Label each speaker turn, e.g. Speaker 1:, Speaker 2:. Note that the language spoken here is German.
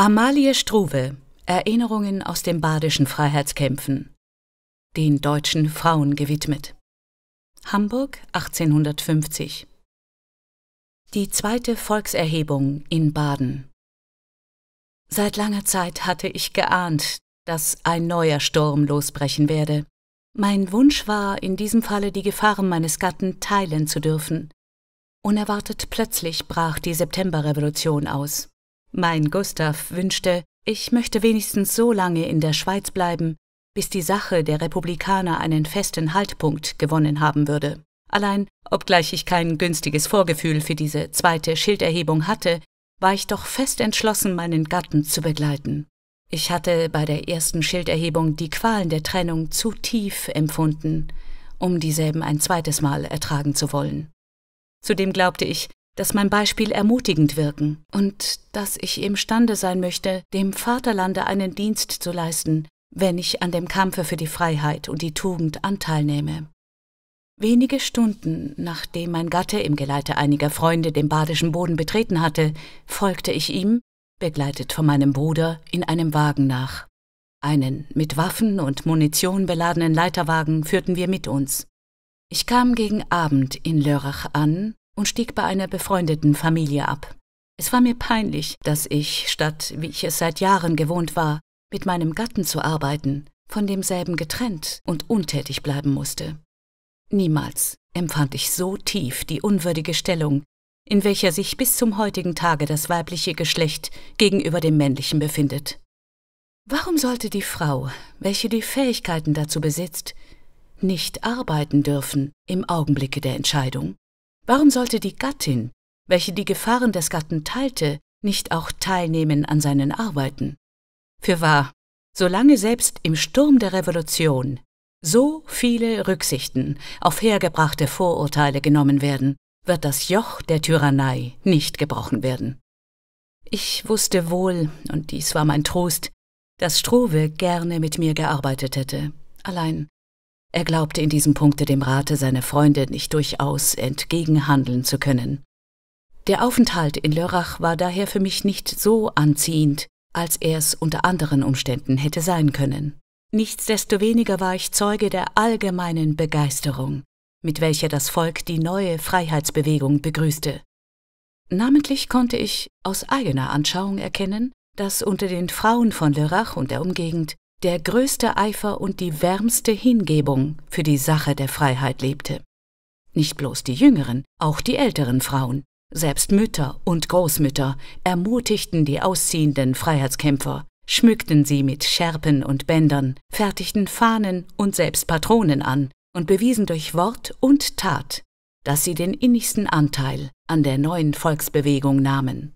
Speaker 1: Amalie Struve Erinnerungen aus den badischen Freiheitskämpfen den deutschen Frauen gewidmet. Hamburg 1850 Die zweite Volkserhebung in Baden Seit langer Zeit hatte ich geahnt, dass ein neuer Sturm losbrechen werde. Mein Wunsch war, in diesem Falle die Gefahren meines Gatten teilen zu dürfen. Unerwartet plötzlich brach die Septemberrevolution aus. Mein Gustav wünschte, ich möchte wenigstens so lange in der Schweiz bleiben, bis die Sache der Republikaner einen festen Haltpunkt gewonnen haben würde. Allein, obgleich ich kein günstiges Vorgefühl für diese zweite Schilderhebung hatte, war ich doch fest entschlossen, meinen Gatten zu begleiten. Ich hatte bei der ersten Schilderhebung die Qualen der Trennung zu tief empfunden, um dieselben ein zweites Mal ertragen zu wollen. Zudem glaubte ich, dass mein Beispiel ermutigend wirken und dass ich imstande sein möchte, dem Vaterlande einen Dienst zu leisten, wenn ich an dem Kampfe für die Freiheit und die Tugend Anteil nehme. Wenige Stunden nachdem mein Gatte im Geleite einiger Freunde den badischen Boden betreten hatte, folgte ich ihm, begleitet von meinem Bruder, in einem Wagen nach. Einen mit Waffen und Munition beladenen Leiterwagen führten wir mit uns. Ich kam gegen Abend in Lörrach an und stieg bei einer befreundeten Familie ab. Es war mir peinlich, dass ich, statt wie ich es seit Jahren gewohnt war, mit meinem Gatten zu arbeiten, von demselben getrennt und untätig bleiben musste. Niemals empfand ich so tief die unwürdige Stellung, in welcher sich bis zum heutigen Tage das weibliche Geschlecht gegenüber dem männlichen befindet. Warum sollte die Frau, welche die Fähigkeiten dazu besitzt, nicht arbeiten dürfen im Augenblicke der Entscheidung? Warum sollte die Gattin, welche die Gefahren des Gatten teilte, nicht auch teilnehmen an seinen Arbeiten? Für wahr, solange selbst im Sturm der Revolution so viele Rücksichten auf hergebrachte Vorurteile genommen werden, wird das Joch der Tyrannei nicht gebrochen werden. Ich wusste wohl, und dies war mein Trost, dass Struve gerne mit mir gearbeitet hätte. Allein, er glaubte in diesem Punkte dem Rate seiner Freunde nicht durchaus entgegenhandeln zu können. Der Aufenthalt in Lörrach war daher für mich nicht so anziehend, als er es unter anderen Umständen hätte sein können. Nichtsdestoweniger war ich Zeuge der allgemeinen Begeisterung, mit welcher das Volk die neue Freiheitsbewegung begrüßte. Namentlich konnte ich aus eigener Anschauung erkennen, dass unter den Frauen von Lörrach und der Umgegend der größte Eifer und die wärmste Hingebung für die Sache der Freiheit lebte. Nicht bloß die jüngeren, auch die älteren Frauen, selbst Mütter und Großmütter ermutigten die ausziehenden Freiheitskämpfer, schmückten sie mit Schärpen und Bändern, fertigten Fahnen und selbst Patronen an und bewiesen durch Wort und Tat, dass sie den innigsten Anteil an der neuen Volksbewegung nahmen.